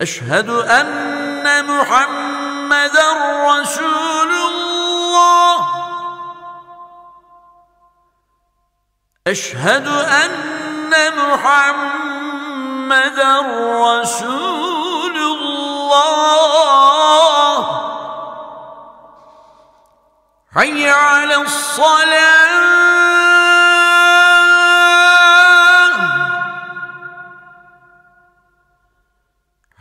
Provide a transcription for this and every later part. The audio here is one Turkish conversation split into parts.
أشهد أن محمدا رسول الله. أشهد أن محمدا رسول الله. حي على الصلاة.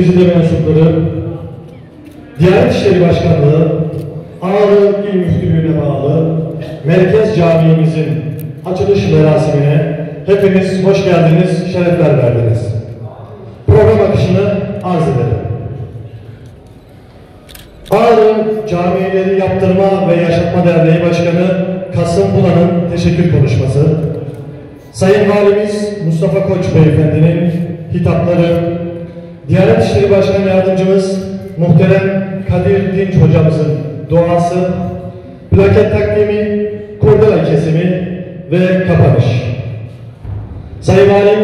Güzide mensupları, Diyanet İşleri Başkanlığı, Ağrı İl Müftülüğü'ne bağlı Merkez Camii'mizin açılış merasimine hepiniz hoş geldiniz, şerefler verdiniz. Program akışını arz edelim. Ağrı Camileri Yaptırma ve Yaşatma Derneği Başkanı Kasım Bulan'ın teşekkür konuşması, Sayın Valimiz Mustafa Koç Beyefendi'nin hitapları, Diyanet İşleri Başkan Yardımcımız Muhterem Kadir Dinç Hocamızın duası, plaket takdimi, kurdela kesimi ve kapanış. Sayın Valim,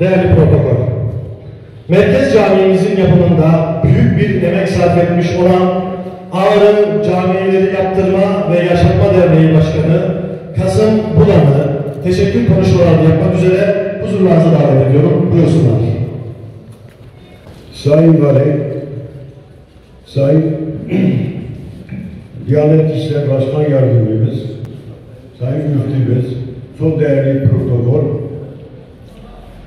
değerli protokol, Merkez Camimizin yapımında büyük bir emek sarf etmiş olan Ağrı Camileri Yaptırma ve Yaşatma Derneği Başkanı Kasım Bulan'ı teşekkür konuşmalarını yapmak üzere huzurlarınıza davet ediyorum. Buyursunlar. Sayın Vali, Sayın Diyanet İşleri Başkan Yardımcımız, Sayın Müftümüz, çok değerli protokol,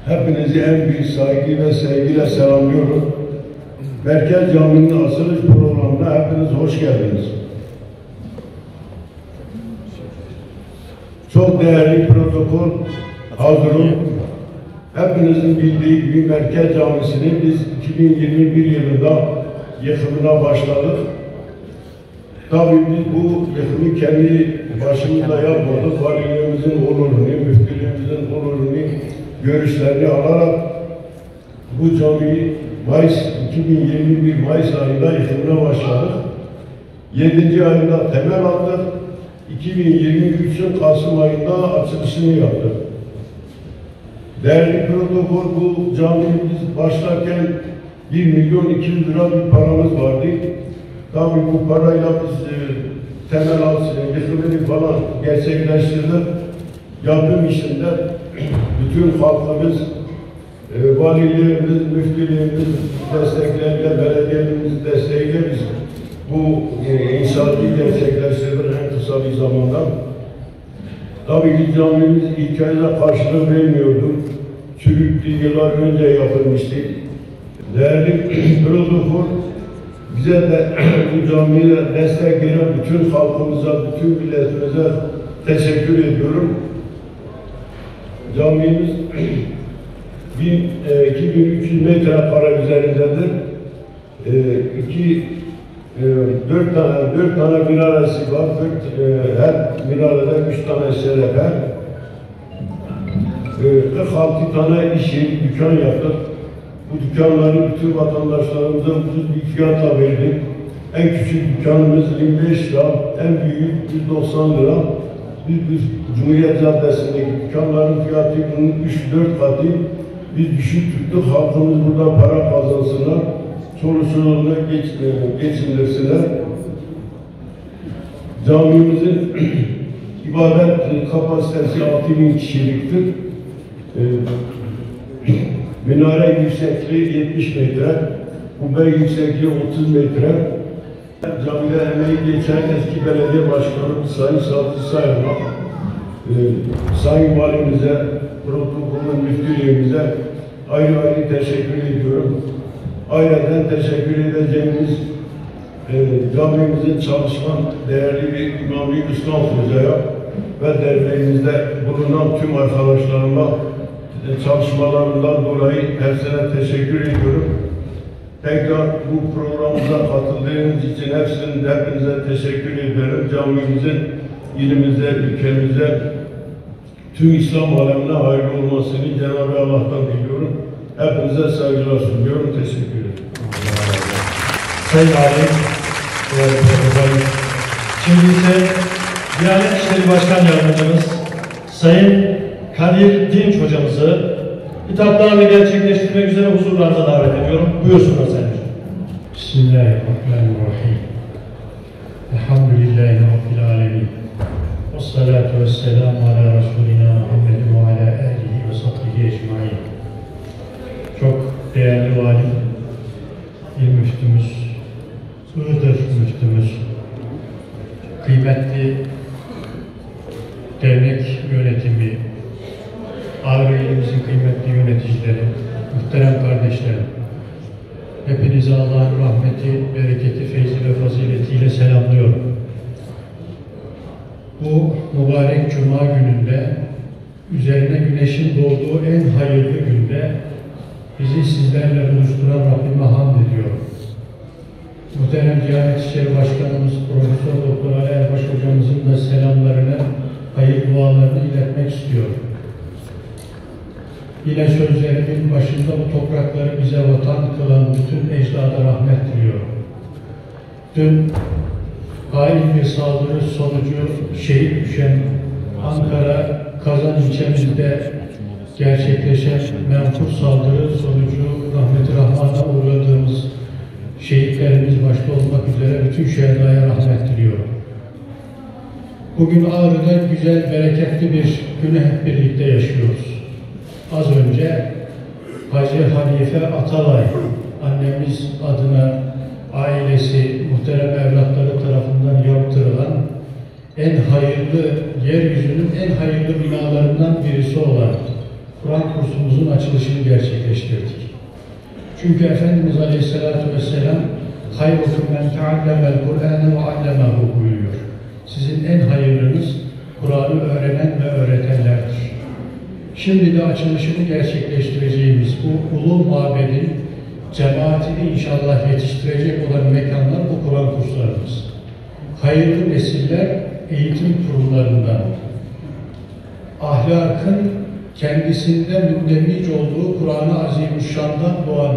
hepinizi en büyük saygı ve sevgiyle selamlıyorum. Merkez Camii'nin açılış programına hepiniz hoş geldiniz. Çok değerli protokol hazırım. Hepinizin bildiği gibi Merkez Camisi'nin biz 2021 yılında yıkımına başladık. Tabii biz bu yıkımı kendi başımızda yapmadık. Valiliğimizin onurunu, müftülüğümüzün onurunu, görüşlerini alarak bu camiyi Mayıs 2021 Mayıs ayında yıkımına başladık. 7. ayında temel attık. 2023'ün Kasım ayında açılışını yaptık. Değerli protokol bu camiyi biz başlarken 1 milyon 200 lira bir paramız vardı. Tabii bu parayla biz e, temel alsın, yıkımını falan gerçekleştirdik. Yapım işinde bütün halkımız e, valilerimiz, müftülerimiz destekleriyle, belediyelerimiz desteğiyle biz bu e, inşaatı gerçekleştirdik en kısa bir zamanda. Tabii ki camimiz ilk ayda karşılık vermiyordu. Çürüktü, yıllar önce yapılmıştı. Değerli Prodofur, bize de bu camiye destek veren bütün halkımıza, bütün milletimize teşekkür ediyorum. Camimiz bin, e, 2300 metre kare üzerindedir. E, iki, e, dört tane, dört tane minaresi var. Dört, e, her minarede üç tane şerefe. E, 46 tane iş yeri, dükkan yaptık. Bu dükkanları bütün vatandaşlarımıza ucuz bir fiyatla verdik. En küçük dükkanımız 25 lira, en büyük 190 lira. Biz, biz Cumhuriyet Caddesi'ndeki dükkanların fiyatı bunun 3-4 katı. Biz düşük tuttuk, halkımız burada para kazansınlar, çocuğuna geç, geçindirsinler. Camimizin ibadet kapasitesi 6000 kişiliktir. Ee, minare yüksekliği 70 metre, kubbe yüksekliği 30 metre. Camide emeği geçen eski belediye başkanı Sayın Sabri Sayan'a, e, Sayın Valimize, protokolün müftülüğümüze ayrı ayrı teşekkür ediyorum. Ayrıca teşekkür edeceğimiz e, camimizin çalışan değerli bir İmam-ı Üstam Hoca'ya ve derneğimizde bulunan tüm arkadaşlarıma çalışmalarından dolayı hepsine teşekkür ediyorum. Tekrar bu programımıza katıldığınız için hepsinin hepinize teşekkür ederim. Camimizin ilimize, ülkemize, tüm İslam alemine hayırlı olmasını Cenab-ı Allah'tan diliyorum. Hepinize saygılar sunuyorum. Teşekkür ederim. Sayın profesörüm. Şimdi ise Diyanet İşleri Başkan Yardımcımız Sayın Kadir Dinç hocamızı hitaplarını gerçekleştirmek üzere huzurlarınıza davet ediyorum. Buyursunlar Sayın. Bismillahirrahmanirrahim. Elhamdülillahi Rabbil alemin. Ve salatu ve selamu ala Resulina Muhammedin ve ala alihi ve sahbihi ecmain. Çok değerli valim, il müftümüz, Iğdır müftümüz, kıymetli dernek yönetimi, Ağrı ilimizin yöneticileri, muhterem kardeşlerim, Hepinizi Allah'ın rahmeti, bereketi, feyzi ve faziletiyle selamlıyorum. Bu mübarek cuma gününde, üzerine güneşin doğduğu en hayırlı günde bizi sizlerle buluşturan Rabbime hamd ediyorum. Muhterem Diyanet İşleri Başkanımız Profesör Doktor Ali Erbaş hocamızın da selamlarını, hayır dualarını iletmek istiyorum. Yine sözlerimin başında bu toprakları bize vatan kılan bütün ecdada rahmet diliyorum. Dün hain bir saldırı sonucu şehit düşen Ankara Kazan ilçemizde gerçekleşen menfur saldırı sonucu rahmeti rahmana uğradığımız şehitlerimiz başta olmak üzere bütün şehidaya rahmet diliyorum. Bugün Ağrı'da güzel, bereketli bir günü hep birlikte yaşıyoruz. Az önce Hacı Hanife Atalay annemiz adına ailesi, muhterem evlatları tarafından yaptırılan en hayırlı, yeryüzünün en hayırlı binalarından birisi olan Kur'an kursumuzun açılışını gerçekleştirdik. Çünkü Efendimiz Aleyhisselatü Vesselam hayrukum men teallemel Kur'an'ı ve allemehu buyuruyor. Sizin en hayırlınız Kur'an'ı öğrenen ve öğretenlerdir. Şimdi de açılışını gerçekleştireceğimiz bu ulu mabedin cemaatini inşallah yetiştirecek olan mekanlar bu Kur'an kurslarımız. Hayırlı nesiller eğitim kurumlarından, ahlakın kendisinde mündevic olduğu Kur'an-ı Azimüşşan'dan doğan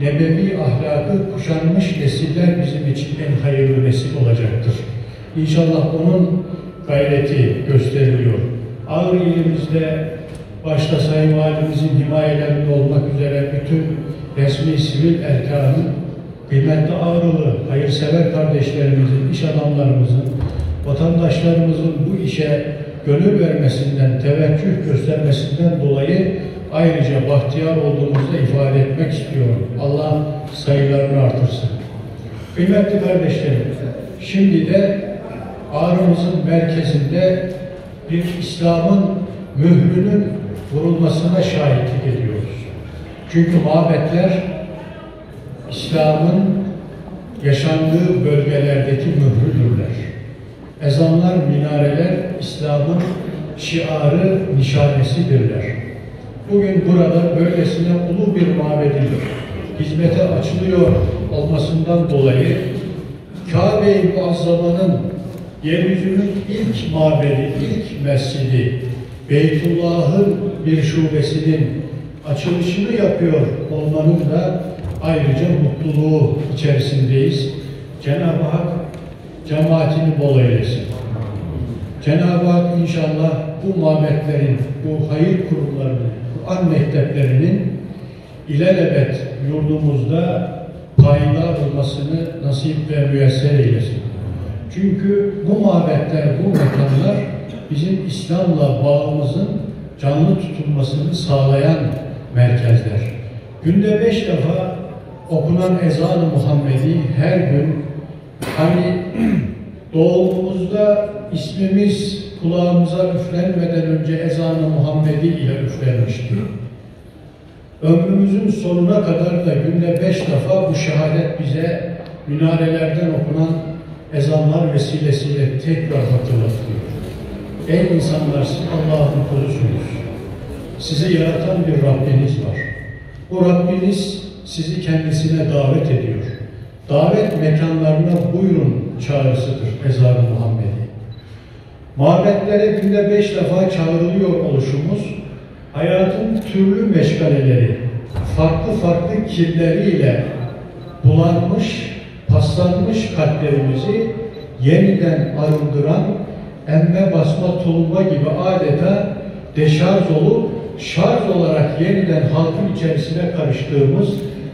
nebevi ahlakı kuşanmış nesiller bizim için en hayırlı nesil olacaktır. İnşallah onun gayreti gösteriliyor. Ağrı ilimizde başta Sayın Valimizin himayelerinde olmak üzere bütün resmi sivil erkanın, kıymetli Ağrılı, hayırsever kardeşlerimizin, iş adamlarımızın, vatandaşlarımızın bu işe gönül vermesinden, teveccüh göstermesinden dolayı ayrıca bahtiyar olduğumuzu da ifade etmek istiyorum. Allah sayılarını artırsın. Kıymetli kardeşlerim, şimdi de ağrımızın merkezinde bir İslam'ın mührünün vurulmasına şahitlik ediyoruz. Çünkü mabetler İslam'ın yaşandığı bölgelerdeki mührüdürler. Ezanlar, minareler İslam'ın şiarı, nişanesidirler. Bugün burada böylesine ulu bir mabedin hizmete açılıyor olmasından dolayı Kabe-i Muazzama'nın yeryüzünün ilk mabedi, ilk mescidi, Beytullah'ın bir şubesinin açılışını yapıyor olmanın da ayrıca mutluluğu içerisindeyiz. Cenab-ı Hak cemaatini bol eylesin. Cenab-ı Hak inşallah bu mabetlerin, bu hayır kurumlarının, Kur'an mekteplerinin ilelebet yurdumuzda payidar olmasını nasip ve müyesser eylesin. Çünkü bu mabetler, bu mekanlar bizim İslam'la bağımızın canlı tutulmasını sağlayan merkezler. Günde beş defa okunan ezan-ı Muhammedi her gün hani doğumumuzda ismimiz kulağımıza üflenmeden önce ezan-ı Muhammedi ile üflenmişti. Ömrümüzün sonuna kadar da günde beş defa bu şehadet bize minarelerden okunan ezanlar vesilesiyle tekrar hatırlatıyor. Ey insanlar Allah'ın kulusunuz. Sizi yaratan bir Rabbiniz var. Bu Rabbiniz sizi kendisine davet ediyor. Davet mekanlarına buyurun çağrısıdır ezan-ı Muhammedi. Mabetlere günde beş defa çağrılıyor oluşumuz, hayatın türlü meşgaleleri, farklı farklı kirleriyle bulanmış, paslanmış kalplerimizi yeniden arındıran, emme basma tulumba gibi adeta deşarj olup şarj olarak yeniden halkın içerisine karıştığımız,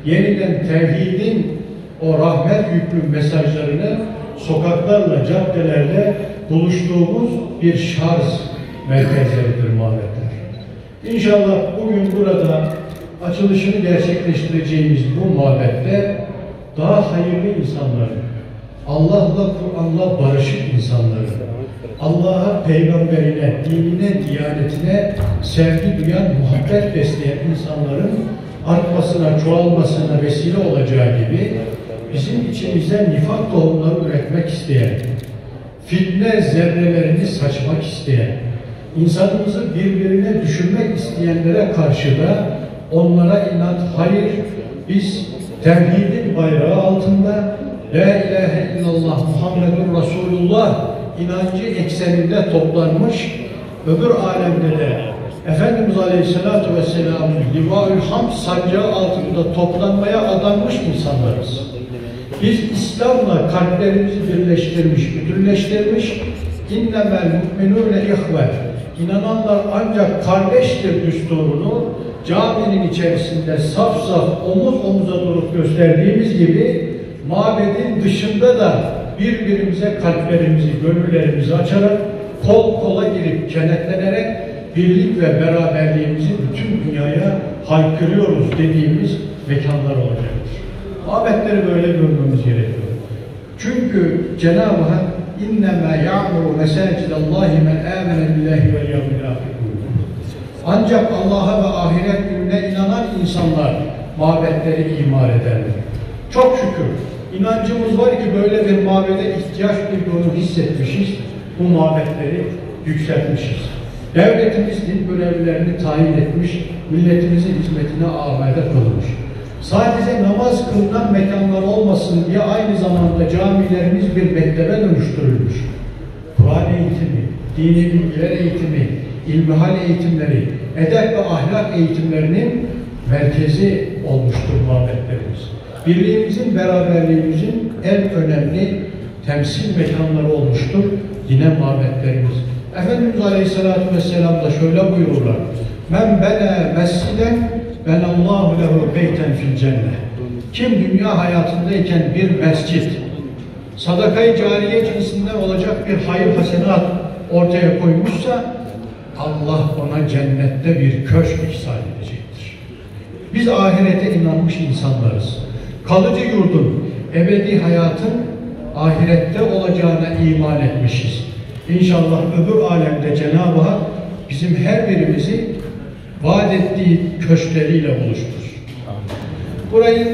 yeniden tevhidin o rahmet yüklü mesajlarını sokaklarla, caddelerle buluştuğumuz bir şarj merkezleridir mabetler. İnşallah bugün burada açılışını gerçekleştireceğimiz bu mabette daha hayırlı insanların, Allah'la Kur'an'la barışık insanların, Allah'a, peygamberine, dinine, diyanetine sevgi duyan, muhabbet besleyen insanların artmasına, çoğalmasına vesile olacağı gibi bizim içimizden nifak tohumları üretmek isteyen, fitne zerrelerini saçmak isteyen, insanımızı birbirine düşürmek isteyenlere karşı da onlara inat, hayır, biz tevhidin bayrağı altında La ilahe illallah Muhammedun Resulullah inancı ekseninde toplanmış, öbür alemde de Efendimiz Aleyhisselatü Vesselam'ın Livaül Hamd sancağı altında toplanmaya adanmış insanlarız. Biz İslam'la kalplerimizi birleştirmiş, bütünleştirmiş, innemel mu'minûne ihve, inananlar ancak kardeştir düsturunu caminin içerisinde saf saf omuz omuza durup gösterdiğimiz gibi mabedin dışında da birbirimize kalplerimizi, gönüllerimizi açarak kol kola girip kenetlenerek birlik ve beraberliğimizi bütün dünyaya haykırıyoruz dediğimiz mekanlar olacaktır. Mabetleri böyle görmemiz gerekiyor. Çünkü Cenab-ı Hak innema ya'muru mesacidallahi men amene billahi vel yevmil ahir. Ancak Allah'a ve ahiret gününe inanan insanlar mabetleri imar ederler. Çok şükür inancımız var ki böyle bir mabede ihtiyaç duyduğunu hissetmişiz. Bu mabetleri yükseltmişiz. Devletimiz din görevlilerini tayin etmiş, milletimizin hizmetine amade kılmış. Sadece namaz kılınan mekanlar olmasın diye aynı zamanda camilerimiz bir mektebe dönüştürülmüş. Kur'an eğitimi, dini bilgiler eğitimi, ilmihal eğitimleri, edep ve ahlak eğitimlerinin merkezi olmuştur mabetlerimiz. Birliğimizin, beraberliğimizin en önemli temsil mekanları olmuştur yine mabetlerimiz. Efendimiz Aleyhisselatü Vesselam da şöyle buyururlar. Men bene mesciden ben Allahu lehu beyten fil cennet. Kim dünya hayatındayken bir mescit, sadakayı cariye cinsinden olacak bir hayır hasenat ortaya koymuşsa Allah ona cennette bir köşk ihsan edecek. Biz ahirete inanmış insanlarız. Kalıcı yurdun, ebedi hayatın ahirette olacağına iman etmişiz. İnşallah öbür alemde Cenab-ı Hak bizim her birimizi vaat ettiği köşkleriyle buluşturur. Burayın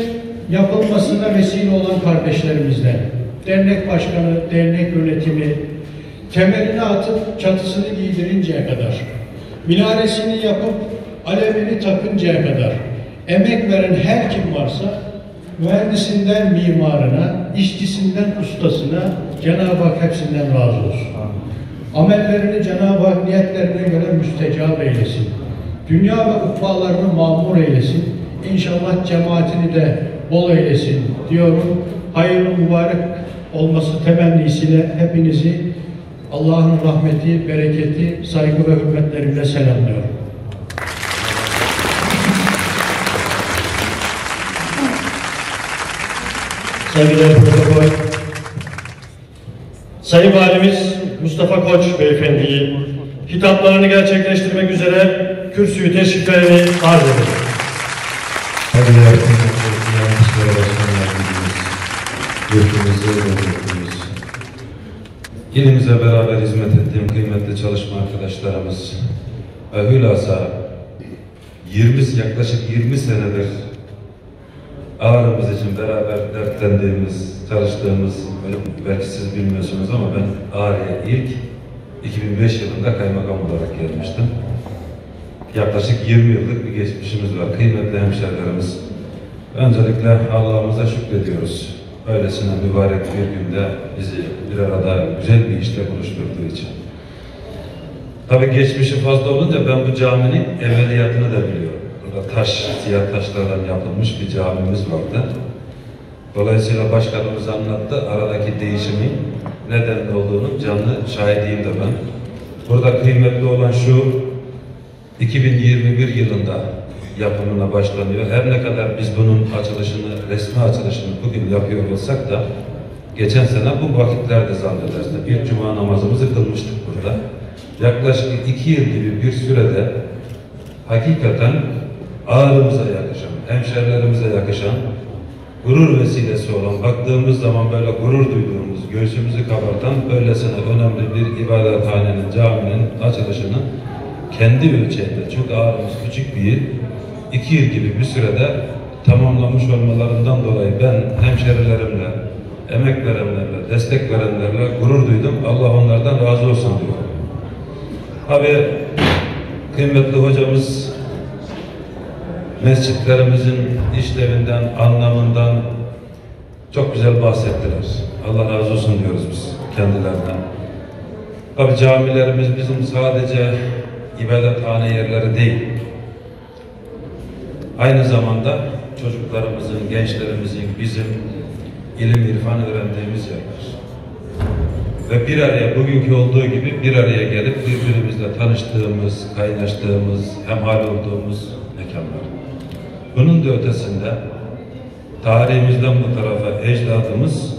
yapılmasına vesile olan kardeşlerimizden, dernek başkanı, dernek yönetimi, temelini atıp çatısını giydirinceye kadar, minaresini yapıp alevini takıncaya kadar, emek veren her kim varsa, mühendisinden mimarına, işçisinden ustasına Cenab-ı Hak hepsinden razı olsun. Amellerini Cenab-ı Hak niyetlerine göre müstecab eylesin. Dünya ve ukbalarını mamur eylesin. İnşallah cemaatini de bol eylesin diyorum. Hayırlı mübarek olması temennisiyle hepinizi Allah'ın rahmeti, bereketi, saygı ve hürmetlerimle selamlıyorum. Saygıdeğer protokol. Sayın Valimiz Mustafa Koç Beyefendi'yi hitaplarını gerçekleştirmek üzere kürsüyü teşriflerini arz ederim. Saygıdeğer konuklarımız, Spor Başkan Yardımcımız, yurtumuzu yönetimiz, ilimize beraber hizmet ettiğim kıymetli çalışma arkadaşlarımız ve hülasa 20, yaklaşık 20 senedir ağrımız için beraber dertlendiğimiz, çalıştığımız, belki siz bilmiyorsunuz ama ben Ağrı'ya ilk 2005 yılında kaymakam olarak gelmiştim. Yaklaşık 20 yıllık bir geçmişimiz var. Kıymetli hemşerilerimiz, öncelikle Allah'ımıza şükrediyoruz. Öylesine mübarek bir günde bizi bir arada güzel bir işte buluşturduğu için. Tabii geçmişi fazla olunca ben bu caminin evveliyatını da biliyorum. Taş, siyah taşlardan yapılmış bir camimiz vardı. Dolayısıyla başkanımız anlattı aradaki değişimin neden olduğunu canlı şahidiyim de ben. Burada kıymetli olan şu 2021 yılında yapımına başlanıyor. Her ne kadar biz bunun açılışını, resmi açılışını bugün yapıyor olsak da geçen sene bu vakitlerde zannedersem bir cuma namazımızı kılmıştık burada. Yaklaşık iki yıl gibi bir sürede hakikaten ağrımıza yakışan, hemşerilerimize yakışan, gurur vesilesi olan, baktığımız zaman böyle gurur duyduğumuz, göğsümüzü kabartan böylesine önemli bir ibadethanenin, caminin açılışını kendi ölçeğinde çok ağrımız küçük bir yıl, iki yıl gibi bir sürede tamamlamış olmalarından dolayı ben hemşerilerimle, emek verenlerle, destek verenlerle gurur duydum. Allah onlardan razı olsun diyorum. Abi kıymetli hocamız mescitlerimizin işlevinden, anlamından çok güzel bahsettiler. Allah razı olsun diyoruz biz kendilerinden. Tabi camilerimiz bizim sadece ibadethane yerleri değil. Aynı zamanda çocuklarımızın, gençlerimizin, bizim ilim irfan öğrendiğimiz yerler. Ve bir araya bugünkü olduğu gibi bir araya gelip birbirimizle tanıştığımız, kaynaştığımız, hemhal olduğumuz mekanlar. Bunun da ötesinde tarihimizden bu tarafa ecdadımız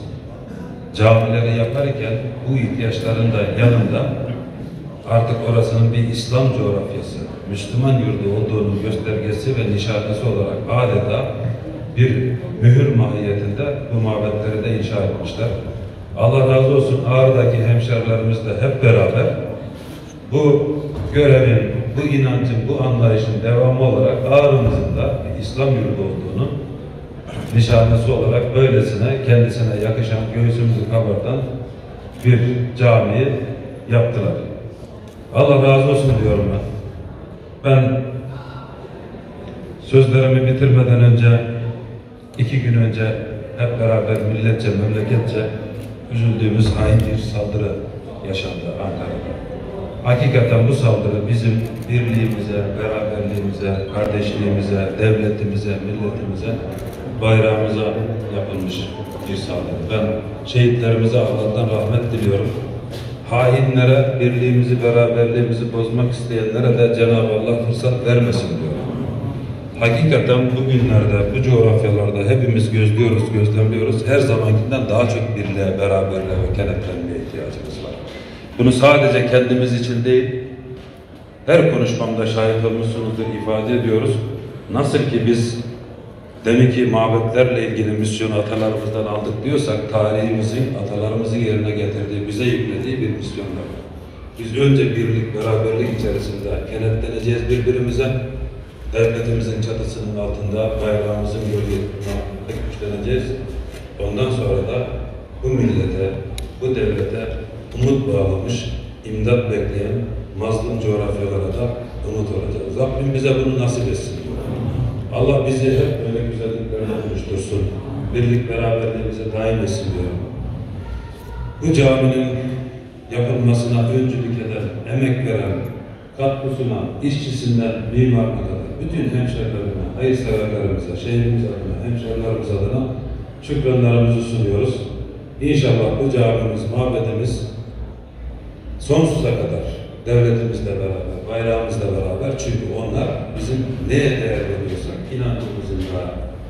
camileri yaparken bu ihtiyaçların da yanında artık orasının bir İslam coğrafyası, Müslüman yurdu olduğunun göstergesi ve nişanesi olarak adeta bir mühür mahiyetinde bu mabetleri de inşa etmişler. Allah razı olsun Ağrı'daki hemşerilerimizle hep beraber bu görevin, bu inancın, bu anlayışın devamı olarak Ağrı'mızın da İslam yurdu olduğunu nişanesi olarak böylesine kendisine yakışan, göğsümüzü kabartan bir camiyi yaptılar. Allah razı olsun diyorum ben. Ben sözlerimi bitirmeden önce iki gün önce hep beraber milletçe, memleketçe üzüldüğümüz hain bir saldırı yaşandı Ankara'da. Hakikaten bu saldırı bizim birliğimize, beraberliğimize, kardeşliğimize, devletimize, milletimize, bayrağımıza yapılmış bir saldırı. Ben şehitlerimize Allah'tan rahmet diliyorum. Hainlere, birliğimizi, beraberliğimizi bozmak isteyenlere de Cenab-ı Allah fırsat vermesin diyorum. Hakikaten bugünlerde, bu coğrafyalarda hepimiz gözlüyoruz, gözlemliyoruz. Her zamankinden daha çok birliğe, beraberliğe ve kenetlenmeye ihtiyacımız var. Bunu sadece kendimiz için değil, her konuşmamda şahit olmuşsunuzdur ifade ediyoruz. Nasıl ki biz demek ki mabetlerle ilgili misyonu atalarımızdan aldık diyorsak tarihimizin atalarımızın yerine getirdiği, bize yüklediği bir misyon var. Biz önce birlik, beraberlik içerisinde kenetleneceğiz birbirimize. Devletimizin çatısının altında bayrağımızın gölgesinde güçleneceğiz. Ondan sonra da bu millete, bu devlete umut bağlamış, imdat bekleyen mazlum coğrafyalara da umut olacağız. Rabbim bize bunu nasip etsin. Allah bizi hep böyle güzelliklerle buluştursun. Birlik beraberliğimize daim etsin diyorum. Bu caminin yapılmasına öncülük eden, emek veren, katkısına, işçisinden mimarına kadar bütün hemşerilerime, hayırseverlerimize, şehrimiz adına, hemşerilerimiz adına şükranlarımızı sunuyoruz. İnşallah bu camimiz, mabedimiz sonsuza kadar devletimizle beraber, bayrağımızla beraber çünkü onlar bizim neye değer veriyorsak inancımızın da,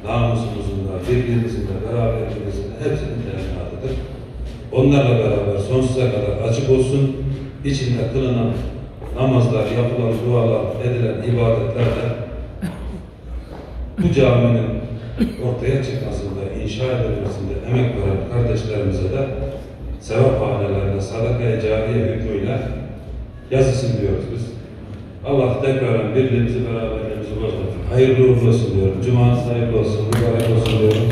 namusumuzun da, birliğimizin de, beraberliğimizin de hepsinin teminatıdır. Onlarla beraber sonsuza kadar açık olsun, içinde kılınan namazlar, yapılan dualar, edilen ibadetlerle bu caminin ortaya çıkmasında, inşa edilmesinde emek veren kardeşlerimize de sevap hanelerine, sadaka-i cariye hükmüyle yazısın diyoruz biz. Allah tekrar birliğimizi, beraberliğimizi bozmasın. Hayırlı uğurlu olsun diyorum. Cumanız hayırlı olsun, mübarek olsun diyorum.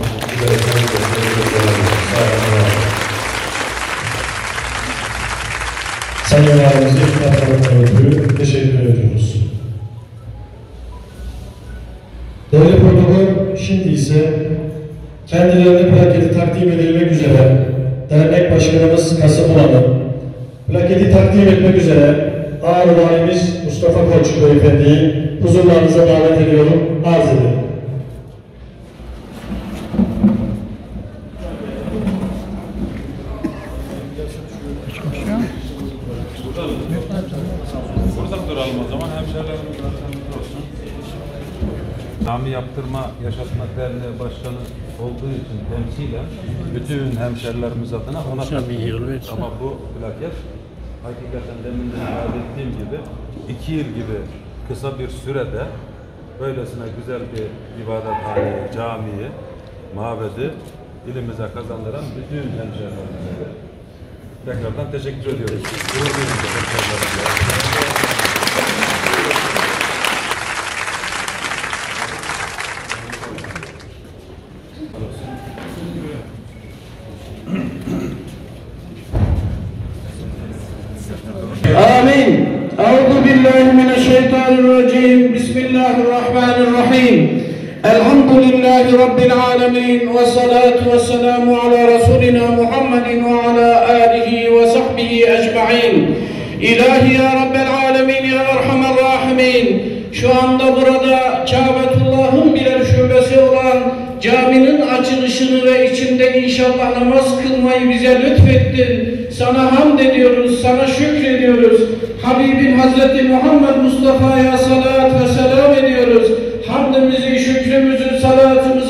Güzel, Valimize kitaplarından ötürü teşekkür ediyoruz. Değerli protokol şimdi ise kendilerine plaketi takdim edilmek üzere dernek başkanımız Kasım Ulan'ın plaketi takdim etmek üzere Ağrı Valimiz Mustafa Koç Beyefendi'yi huzurlarınıza davet ediyorum. Arz olsun. Cami Yaptırma Yaşatma Derneği Başkanı olduğu için temsilen bütün hemşerilerimiz adına ona katılıyoruz. Ama bu plaket hakikaten demin de ifade ettiğim gibi iki yıl gibi kısa bir sürede böylesine güzel bir ibadethaneyi, camiyi, mabedi ilimize kazandıran bütün hemşerilerimize tekrardan teşekkür ediyoruz. Gurur duyuyoruz العالمين والصلاة والسلام على رسولنا محمد وعلى آله وصحبه أجمعين İlahi ya Rabbel Alemin ya Erhamer Rahimin şu anda burada Kabetullah'ın birer şubesi olan caminin açılışını ve içinde inşallah namaz kılmayı bize lütfettin. Sana hamd ediyoruz, sana şükrediyoruz. Habibin Hazreti Muhammed Mustafa'ya salat ve selam ediyoruz. Hamdımızı, şükrümüzü,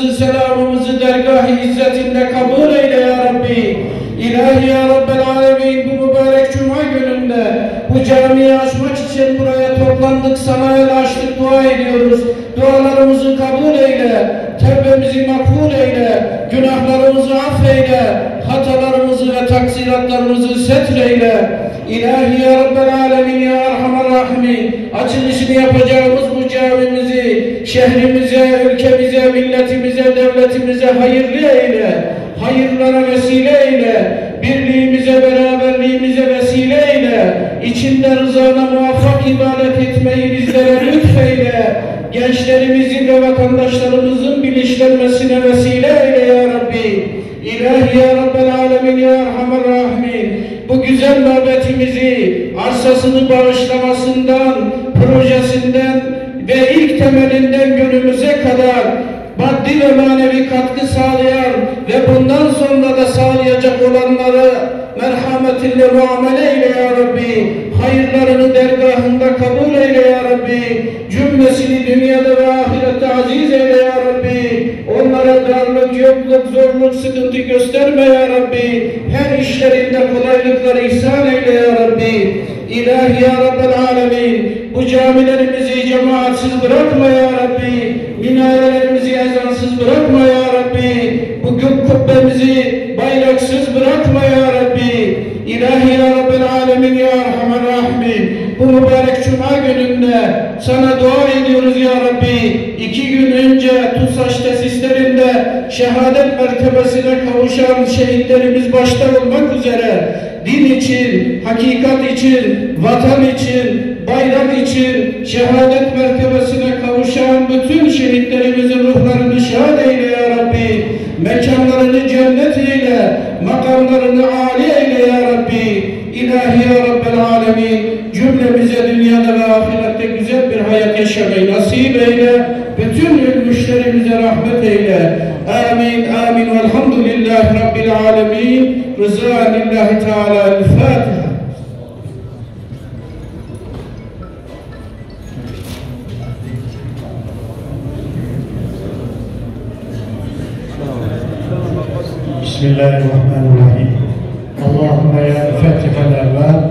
salatımızı, selamımızı dergah-ı izzetinde kabul eyle ya Rabbi. İlahi ya Rabbel Alemin bu mübarek cuma gününde bu camiyi açmak için buraya toplandık, sana el açtık, dua ediyoruz. Dualarımızı kabul eyle, tevbemizi makbul eyle, günahlarımızı affeyle, hatalarımızı ve taksiratlarımızı setreyle. İlahi ya Rabbel Alemin ya Erhamer Rahimin açılışını yapacağımız bu camimizi şehrimize, ülkemize, milletimize, devletimize hayırlı eyle. Hayırlara vesile eyle. Birliğimize, beraberliğimize vesile eyle. İçinde rızana muvaffak ibadet etmeyi bizlere lütfeyle. Gençlerimizin ve vatandaşlarımızın bilinçlenmesine vesile eyle ya Rabbi. İlahi ya Rabbel Alemin ya Erhamer Rahimin. Bu güzel mabetimizi arsasını bağışlamasından, projesinden ve ilk temelinden günümüze kadar maddi ve manevi katkı sağlayan ve bundan sonra da sağlayacak olanları merhametinle muamele eyle ya Rabbi. Hayırlarını dergahında kabul eyle ya Rabbi. Cümlesini dünyada ve ahirette aziz eyle darlık, yokluk, zorluk, sıkıntı gösterme ya Rabbi. Her işlerinde kolaylıklar ihsan eyle ya Rabbi. İlahi ya Rabbel Alemin bu camilerimizi cemaatsiz bırakma ya Rabbi. Minarelerimizi ezansız bırakma ya Rabbi. Bu gök kubbemizi bayraksız bırakma ya Rabbi. İlahi ya Rabbel Alemin ya Erhamer Rahimin. Bu mübarek Cuma gününde sana dua ediyoruz ya Rabbi. İki gün önce TUSAŞ tesislerinde şehadet mertebesine kavuşan şehitlerimiz başta olmak üzere din için, hakikat için, vatan için, bayrak için şehadet mertebesine kavuşan bütün şehitlerimizin ruhlarını şad eyle ya Rabbi. Mekanlarını cennet eyle, makamlarını âli eyle ya Rabbi. İlahi ya Rabbel Alemin cümlemize dünyada ve ahirette güzel bir hayat yaşamayı nasip eyle. Bütün ölmüşlerimize rahmet eyle. آمين آمين. والحمد لله رب العالمين. رزاء الله تعالى الفاتحة. بسم الله الرحمن الرحيم. اللهم يا فاتح الأبواب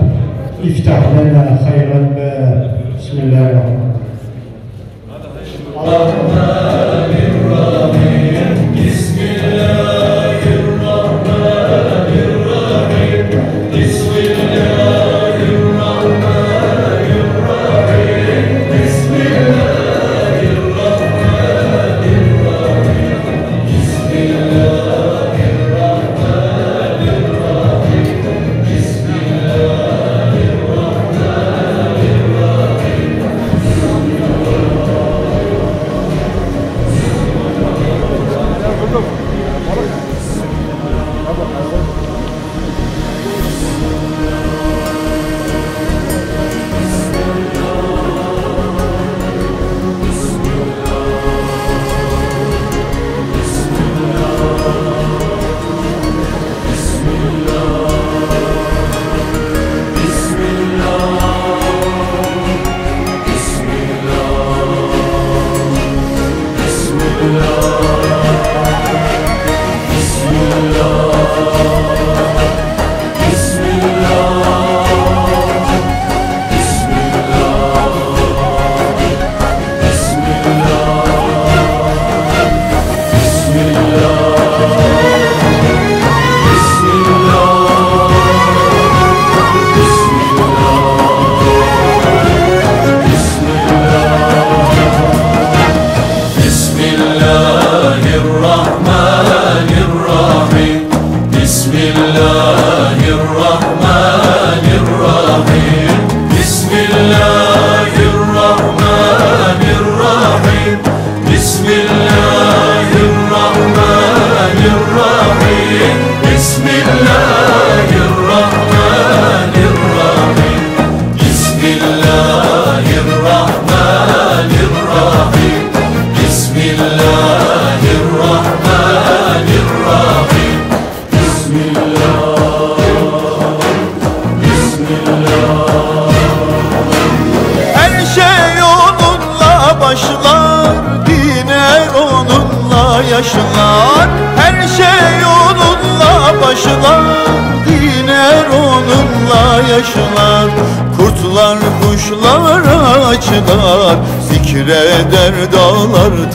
افتح لنا خير الباب. بسم الله الرحمن الرحيم. اللهم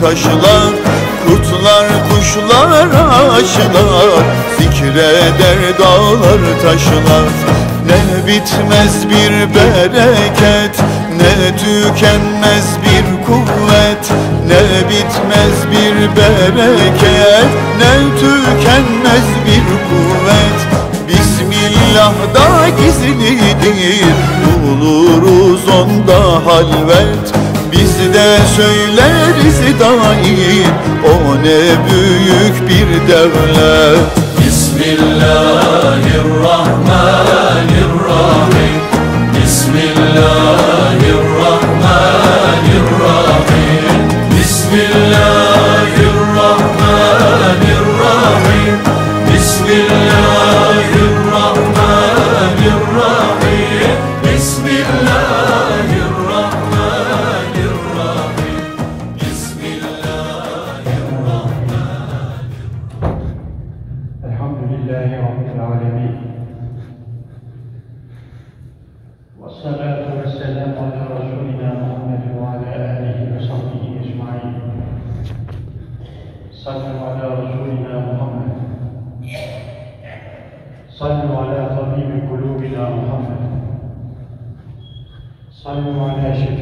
taşlar. Kurtlar kuşlar açlar, zikreder dağlar taşlar. Ne bitmez bir bereket Ne tükenmez bir kuvvet Ne bitmez bir bereket Ne tükenmez bir kuvvet Bismillah'da gizlidir Buluruz onda halvet biz de söyleriz daim O ne büyük bir devlet. Bismillahirrahmanirrahim.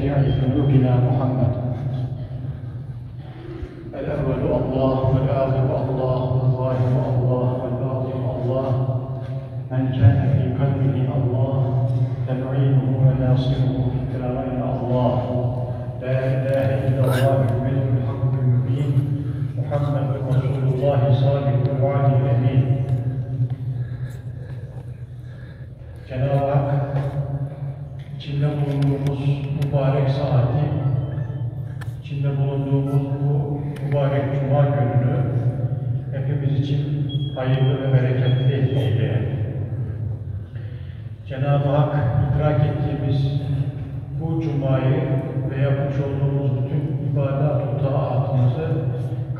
شيعة سلوكنا محمد. Hayırlı ve bereketli eyle. Cenab-ı Hak idrak ettiğimiz bu Cuma'yı ve yapmış olduğumuz bütün ibadet-ı taatımızı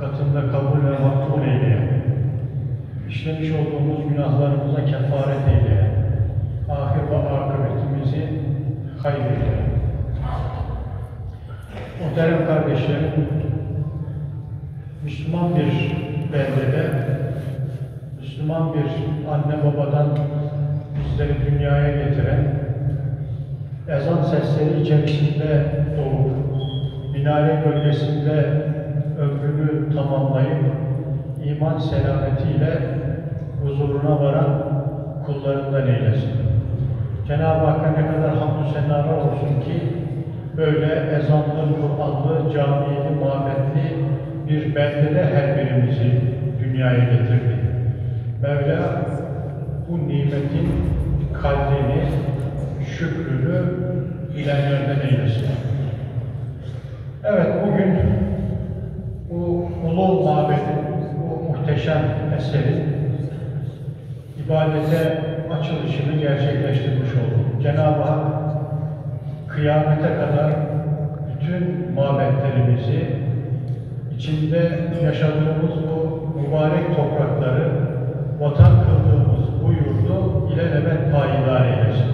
katında kabul ve makbul eyle. İşlemiş olduğumuz günahlarımıza kefaret eyle. Ahir ve akıbetimizi hayır eyle. Muhterem kardeşlerim, Müslüman bir beldede, Müslüman bir anne babadan bizleri dünyaya getiren, ezan sesleri içerisinde doğup, minare bölgesinde ömrünü tamamlayıp, iman selametiyle huzuruna varan kullarından eylesin. Cenab-ı Hakk'a ne kadar hamdü senalar olsun ki, böyle ezanlı, Kur'anlı, camiyeli, mabetli bir beldede her birimizi dünyaya getirdi. Mevla bu nimetin kadrini, şükrünü bilenlerden eylesin. Evet, bugün bu ulu mabedin, bu muhteşem eserin ibadete açılışını gerçekleştirmiş olduk. Cenab-ı Hak kıyamete kadar bütün mabetlerimizi, içinde yaşadığımız bu mübarek toprakları, vatan kıldığımız bu yurdu ilelebet payidar eylesin.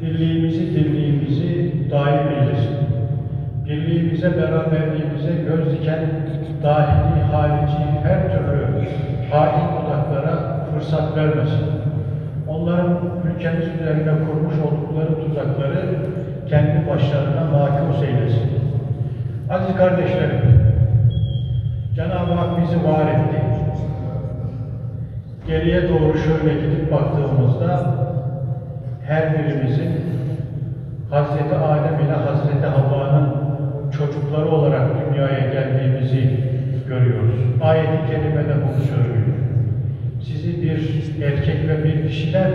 Birliğimizi, dirliğimizi daim eylesin. Birliğimize, beraberliğimize göz diken dahili, harici her türlü hain odaklara fırsat vermesin. Onların ülkemiz üzerinde kurmuş oldukları tuzakları kendi başlarına makus eylesin. Aziz kardeşlerim, Cenab-ı Hak bizi var etti. Geriye doğru şöyle gidip baktığımızda her birimizin Hazreti Adem ile Hazreti Havva'nın çocukları olarak dünyaya geldiğimizi görüyoruz. Ayet-i Kerime'de bunu söylüyor. Sizi bir erkek ve bir dişiden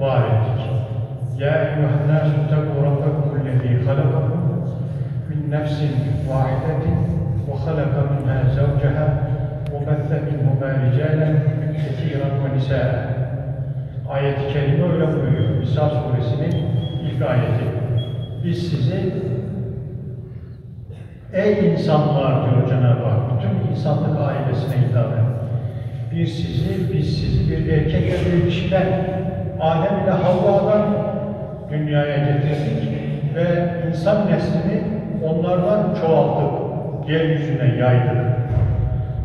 var ettik. Ya eyyuhennâsü tekû rabbekumüllezî halakakum min nefsin vahidetin ve halaka minhâ zevceha ve ricâlen ve nisâ'a. Ayet-i Kerime öyle buyuruyor. Nisa suresinin ilk ayeti. Biz sizi Ey insanlar diyor Cenab-ı Hak, bütün insanlık ailesine hitaben. Bir sizi, biz sizi bir erkek ve bir dişiden, Adem ile Havva'dan dünyaya getirdik ve insan neslini onlardan çoğaltıp yeryüzüne yaydık.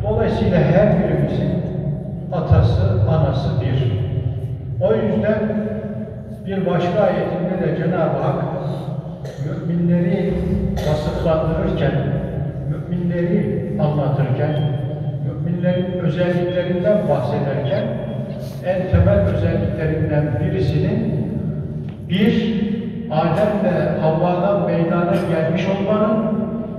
Dolayısıyla her birimizin atası, anası bir. O yüzden bir başka ayetinde de Cenab-ı Hak müminleri vasıflandırırken, müminleri anlatırken, müminlerin özelliklerinden bahsederken en temel özelliklerinden birisinin bir, Adem ve Havva'dan meydana gelmiş olmanın,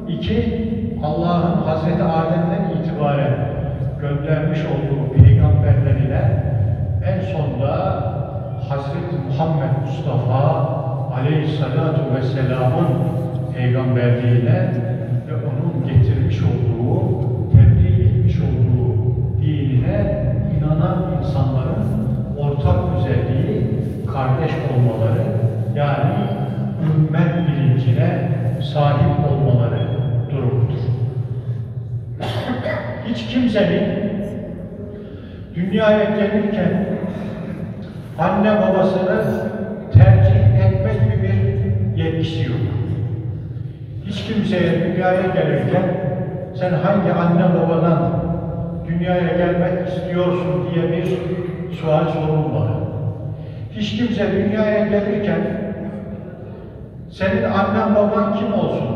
iki, Allah'ın Hazreti Adem'den itibaren göndermiş olduğu peygamberlerine en sonunda Hazreti Muhammed Mustafa Aleyhissalatu vesselamın peygamberliğine ve onun getirmiş olduğu, tebliğ etmiş olduğu dinine inanan insanların ortak özelliği kardeş olmaları, yani ümmet bilincine sahip olmaları Hiç kimsenin dünyaya gelirken anne babasını tercih etmek gibi bir yetkisi yok. Hiç kimseye dünyaya gelirken sen hangi anne babadan dünyaya gelmek istiyorsun diye bir sual sorulmadı. Hiç kimse dünyaya gelirken senin annen baban kim olsun?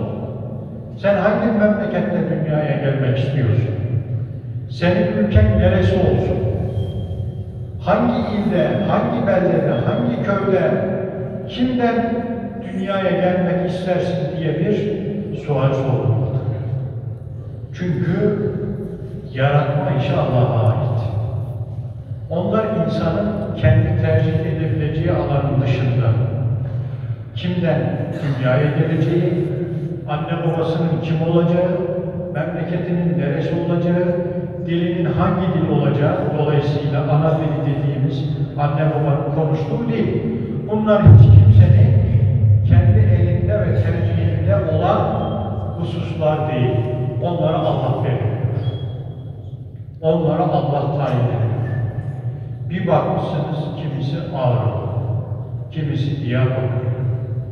Sen hangi memlekette dünyaya gelmek istiyorsun? Senin ülken neresi olsun? Hangi ilde, hangi beldede, hangi köyde, kimden dünyaya gelmek istersin diye bir sual sorulmadı. Çünkü yaratma işi Allah'a ait. Onlar insanın kendi tercih edebileceği alanın dışında kimden dünyaya geleceği, anne babasının kim olacağı, memleketinin neresi olacağı, dilinin hangi dil olacağı, dolayısıyla ana dili dediğimiz anne babanın konuştuğu değil. Bunlar hiç kimsenin kendi elinde ve tercihinde olan hususlar değil. Onlara Allah veriyor. Onlara Allah tayin ediyor. Bir bakmışsınız kimisi Ağrı, kimisi Diyarbakır,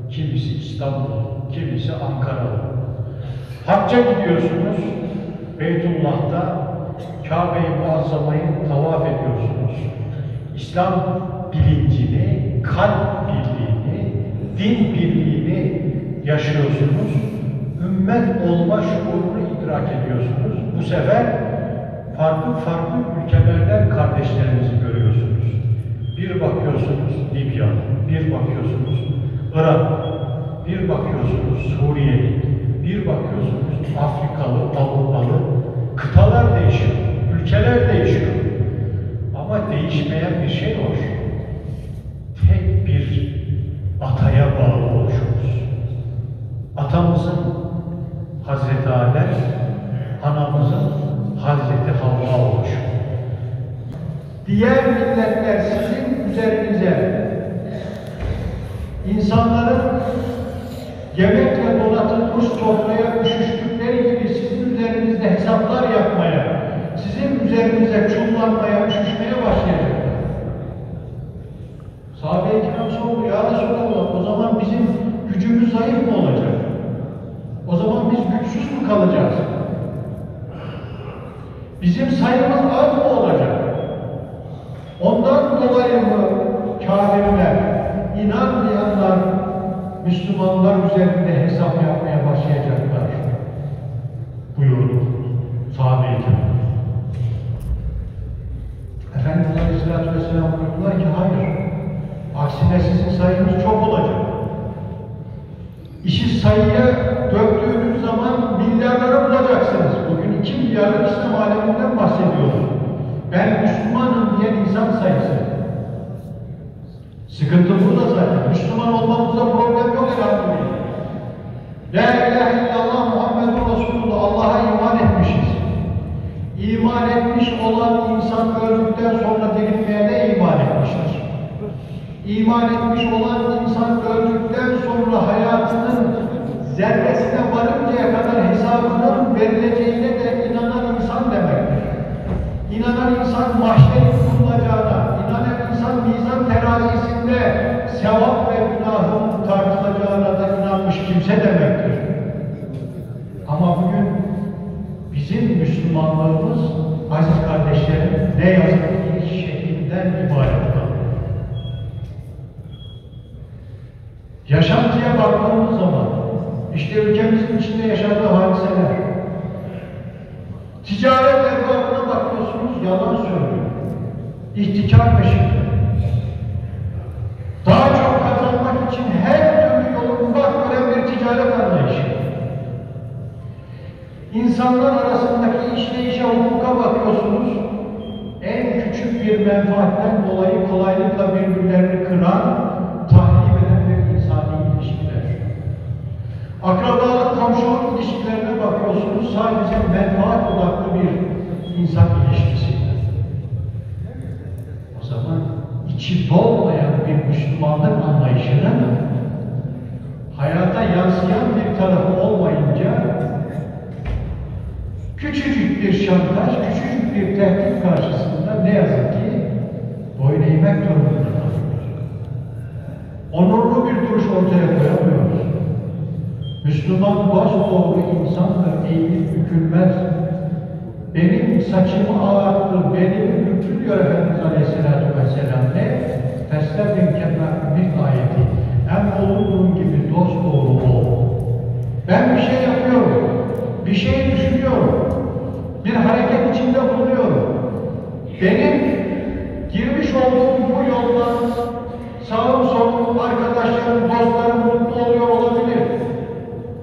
kimisi İstanbul, kimisi Ankara. Hacca gidiyorsunuz, Beytullah'ta Kabe-i Muazzama'yı tavaf ediyorsunuz. İslam bilincini, kalp birliğini, din birliğini yaşıyorsunuz. Ümmet olma şuurunu idrak ediyorsunuz. Bu sefer farklı farklı ülkelerden kardeşlerinizi görüyorsunuz. Bir bakıyorsunuz Libya, bir bakıyorsunuz Irak, bir bakıyorsunuz Suriyeli, bir bakıyorsunuz Afrikalı, Avrupalı. Kıtalar değişiyor, ülkeler değişiyor. Ama değişmeyen bir şey var. Tek bir ataya bağlı oluşumuz. Atamızın Hazreti Adem, anamızın Hazreti Havva oluşu. Diğer milletler sizin üzerinize insanların yemekle donatılmış sofraya üşüştükleri gibi sizin üzerinizde hesaplar yapmaya, sizin üzerinize çullanmaya, üşüşmeye başlayacaklar. Sahabe-i kiram sordu, ya Resulallah o zaman bizim gücümüz zayıf mı olacak? O zaman biz güçsüz mü kalacağız? Bizim sayımız az mı olacak? Ondan dolayı mı kafirler, inanmayanlar Müslümanlar üzerinde hesap yapmaya başlayacaklar? Buyurdu sahabe-i kiram. Efendimiz Aleyhisselatü Vesselam buyurdular ki hayır. Aksine sizin sayınız çok olacak. İşi sayıya döktüğünüz zaman milyarlara bulacaksınız. Bugün iki milyarlık İslam aleminden bahsediyoruz. Ben Müslümanım diyen insan sayısı. Sıkıntı burada zaten. Müslüman olmamızda problem yok elhamdülillah. La ilahe illallah Muhammedun Resulullah Allah'a iman etmişiz. İman etmiş olan insan öldükten sonra dirilmeye de iman etmiştir. İman etmiş olan insan öldükten sonra hayatının zerresine varıncaya kadar hesabının verileceğine de inanan insan demektir. İnanan insan mahşerin kurulacağına, inanan insan mizan terazisinde sevap ve günahın tartılacağına da inanmış kimse demektir. Ama bugün bizim Müslümanlığımız aziz kardeşlerim ne yazık ki şekilden ibaret. Yaşantıya baktığımız zaman işte ülkemizin içinde yaşadığı hadiseler ticaret erbabına bakıyorsunuz yalan söylüyor. İhtikar peşinde. Daha çok kazanmak için her türlü yolu bak gören bir ticaret anlayışı. İnsanlar arasındaki işleyişe, hukuka bakıyorsunuz. En küçük bir menfaatten dolayı kolaylıkla birbirlerini kıran, tahrip eden bir insani ilişkiler. Akrabalık, komşuluk ilişkilerine bakıyorsunuz. Sadece menfaat odaklı bir insan ilişkisi. O zaman içi dolmayan bir Müslümanlık anlayışının hayata yansıyan bir tarafı olmayınca küçücük bir şantaj, küçücük bir tehdit karşısında ne yazık ki boyun eğmek durumunda kalıyoruz. Onurlu bir duruş ortaya koyamıyoruz. Müslüman baş doğru insandır, eğilip bükülmez. Benim saçımı ağarttı, benim bükül diyor Efendimiz Aleyhisselatü vesselam ne? Feslebbin bir ayeti. Em olduğun gibi dost doğru ol. Ben bir şey yapıyorum. Bir şey düşünüyorum. Bir hareket içinde bulunuyorum. Benim girmiş olduğum bu yoldan sağım solum arkadaşlarım, dostlarım mutlu oluyor olabilir.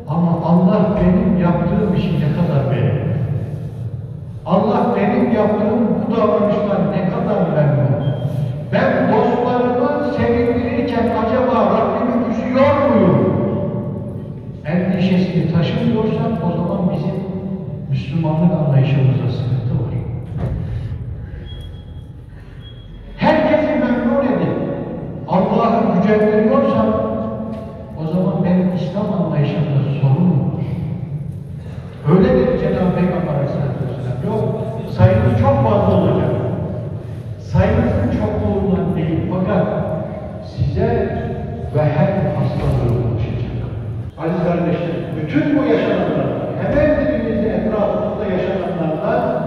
Ama Allah benim yaptığım işi ne kadar beğenir? Allah benim yaptığım bu davranıştan ne kadar memnun? Ben dostlarımı sevindirirken acaba Rabbimi üzüyor muyum? Endişesini taşımıyorsak o zaman bizim Müslümanlık anlayışımızda sıkıntı var. Herkesi memnun edip Allah'ı gücendiriyorsam o zaman benim İslam anlayışımda sorun var. Öyle dedi Cenab-ı Peygamber Aleyhisselatü Vesselam. Yok, sayınız çok fazla olacak. Sayınızın çokluğundan değil fakat size ve her hastalığı ulaşacak. Aziz kardeşlerim, bütün bu yaşananlar, hemen dibimizde etrafımızda yaşananlardan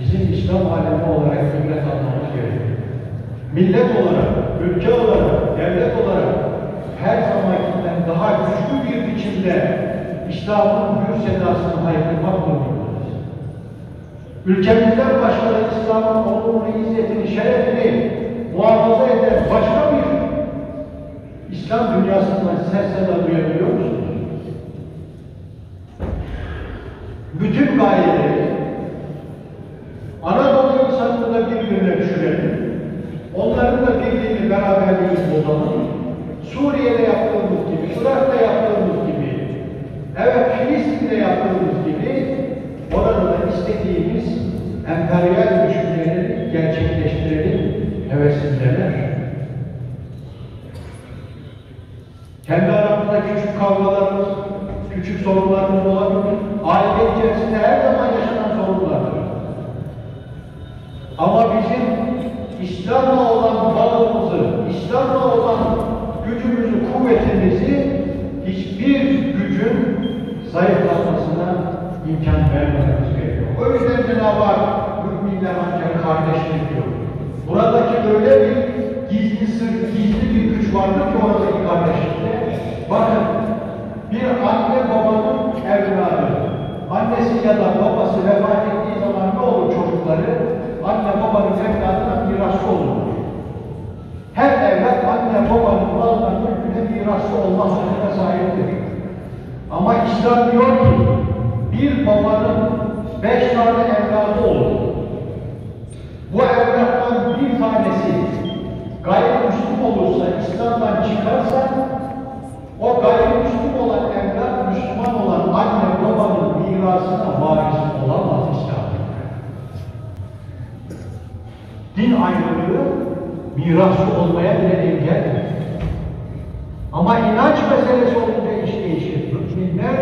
bizim İslam alemi olarak ibret almamız gerekiyor. Millet olarak, ülke olarak, devlet olarak her zamankinden daha güçlü bir biçimde İslam'ın gür sedasını haykırmak durumundayız. Ülkemizden başka İslam'ın onurunu, izzetini, şerefini muhafaza eden başka bir İslam dünyasından ses seda duyabiliyor musunuz? Bütün gayeleri Anadolu insanını da birbirine birliğini, beraberliğini bozalım. Suriye'de yaptığımız gibi, Irak'ta yaptığımız gibi, evet Filistin'de yaptığımız gibi orada da istediğimiz emperyal düşünceleri gerçekleştirelim hevesindeler. Kendi aramızda küçük kavgalarımız, küçük sorunlarımız olabilir. Aile içerisinde her zaman yaşanan sorunlardır. Ama bizim İslam'la İslam'la olan gücümüzü, kuvvetimizi hiçbir gücün zayıflatmasına imkan vermememiz gerekiyor. O yüzden Cenab-ı Hak müminler ancak kardeşlik diyor. Buradaki öyle bir gizli sır, gizli bir güç vardır ki oradaki kardeşlikte. Bakın, bir anne babanın evladı, annesi ya da babası vefat ettiği zaman ne olur çocukları? Anne babanın evladına mirasçı olur. Her evlat anne babanın malına mirasçı olma hakkına sahiptir. Ama İslam diyor ki, bir babanın beş tane evladı olur. Bu evlattan bir tanesi gayrimüslim olursa, İslam'dan çıkarsa, o gayrimüslim olan evlat, Müslüman olan anne babanın mirasına varis olamaz İslam'da. Din ayrılığı mirasçı olmaya bile engel. Ama inanç meselesi olunca iş değişir. Müminler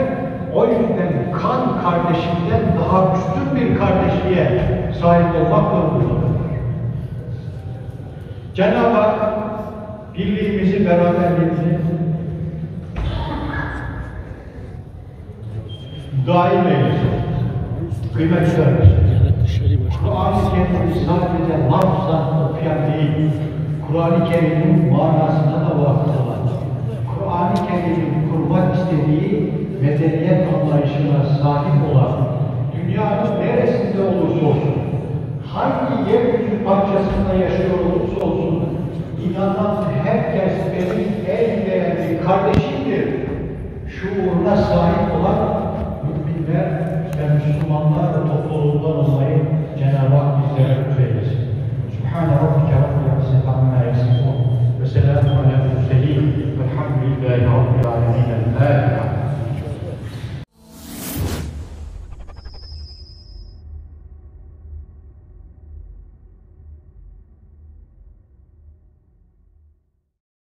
o yüzden kan kardeşinden daha üstün bir kardeşliğe sahip olmak durumundadırlar. Cenab-ı Hak birliğimizi, beraberliğimizi daim eylesin. Kıymetli kardeşler. Kur'an-ı Kerim'i sadece lafzan okuyan değil, Kur'an-ı Kerim'in manasına da vakıf olan, Kur'an-ı Kerim'in kurmak istediği medeniyet anlayışına sahip olan, dünyanın neresinde olursa olsun, hangi yeryüzü parçasında yaşıyor olursa olsun, inanan herkes benim en değerli kardeşimdir. Şuuruna sahip olan müminler ve Müslümanlar topluluğundan olmayı Cenab-ı Hak bizlere